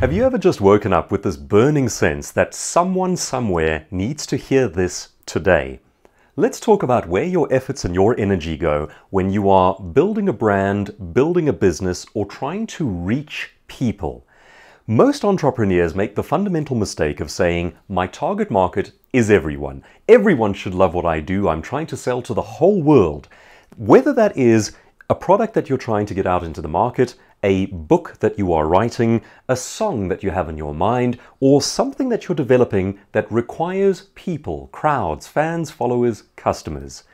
Have you ever just woken up with this burning sense that someone somewhere needs to hear this today? Let's talk about where your efforts and your energy go when you are building a brand, building a business, or trying to reach people. Most entrepreneurs make the fundamental mistake of saying, My target market is everyone. Everyone should love what I do. I'm trying to sell to the whole world. Whether that is a product that you're trying to get out into the market, a book that you are writing, a song that you have in your mind, or something that you're developing that requires people, crowds, fans, followers, customers.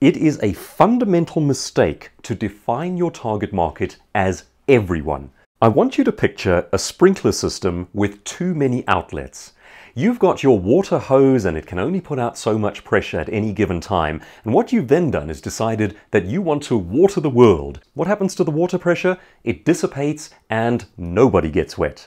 It is a fundamental mistake to define your target market as everyone. I want you to picture a sprinkler system with too many outlets. You've got your water hose and it can only put out so much pressure at any given time. And what you've then done is decided that you want to water the world. What happens to the water pressure? It dissipates and nobody gets wet.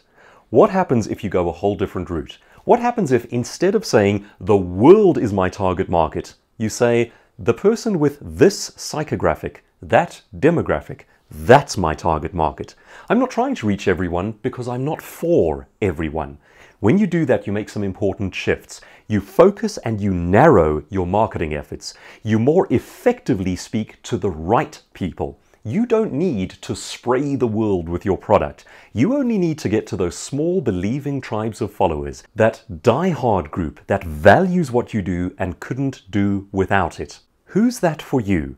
What happens if you go a whole different route? What happens if instead of saying the world is my target market, you say the person with this psychographic, that demographic, that's my target market. I'm not trying to reach everyone because I'm not for everyone. When you do that, you make some important shifts. You focus and you narrow your marketing efforts. You more effectively speak to the right people. You don't need to spray the world with your product. You only need to get to those small believing tribes of followers, that die-hard group that values what you do and couldn't do without it. Who's that for you?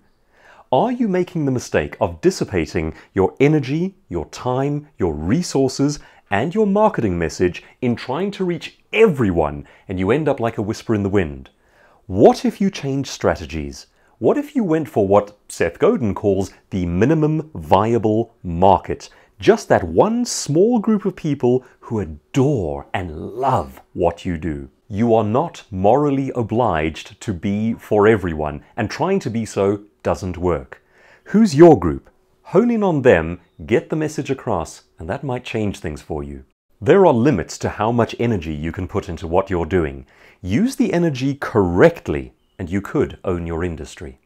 Are you making the mistake of dissipating your energy, your time, your resources, and your marketing message in trying to reach everyone and you end up like a whisper in the wind? What if you change strategies? What if you went for what Seth Godin calls the minimum viable market? Just that one small group of people who adore and love what you do. You are not morally obliged to be for everyone, and trying to be so doesn't work. Who's your group? Hone in on them, get the message across, and that might change things for you. There are limits to how much energy you can put into what you're doing. Use the energy correctly, and you could own your industry.